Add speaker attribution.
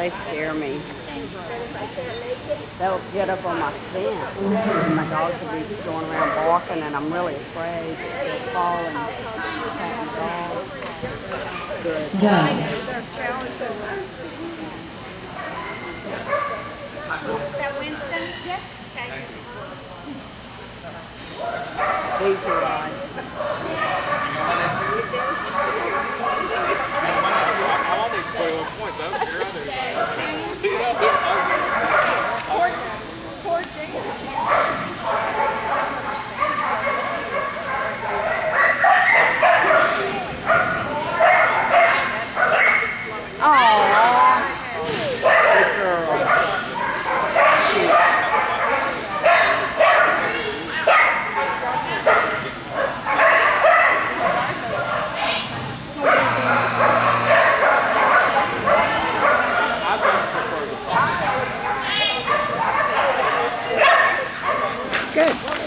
Speaker 1: they scare me. They'll get up on my fence, and my dogs will be going around barking, and I'm really afraid they'll fall and my dog. Good.
Speaker 2: Is that Winston? Yes. Okay.
Speaker 1: These are
Speaker 3: good.